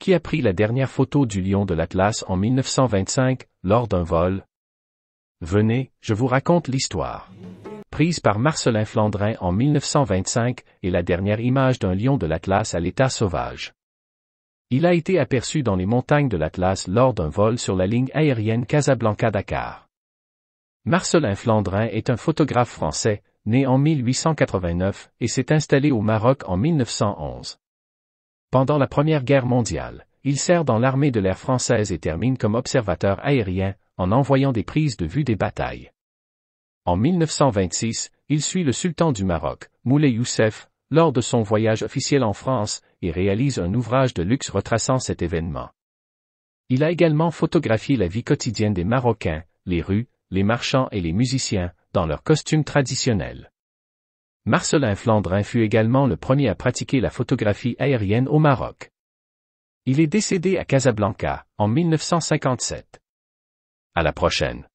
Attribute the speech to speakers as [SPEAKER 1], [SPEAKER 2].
[SPEAKER 1] Qui a pris la dernière photo du lion de l'Atlas en 1925, lors d'un vol? Venez, je vous raconte l'histoire. Prise par Marcelin Flandrin en 1925, est la dernière image d'un lion de l'Atlas à l'état sauvage. Il a été aperçu dans les montagnes de l'Atlas lors d'un vol sur la ligne aérienne Casablanca-Dakar. Marcelin Flandrin est un photographe français, né en 1889, et s'est installé au Maroc en 1911. Pendant la Première Guerre mondiale, il sert dans l'armée de l'air française et termine comme observateur aérien, en envoyant des prises de vue des batailles. En 1926, il suit le sultan du Maroc, Moulay Youssef, lors de son voyage officiel en France, et réalise un ouvrage de luxe retraçant cet événement. Il a également photographié la vie quotidienne des Marocains, les rues, les marchands et les musiciens, dans leurs costumes traditionnels. Marcelin Flandrin fut également le premier à pratiquer la photographie aérienne au Maroc. Il est décédé à Casablanca, en 1957. À la prochaine.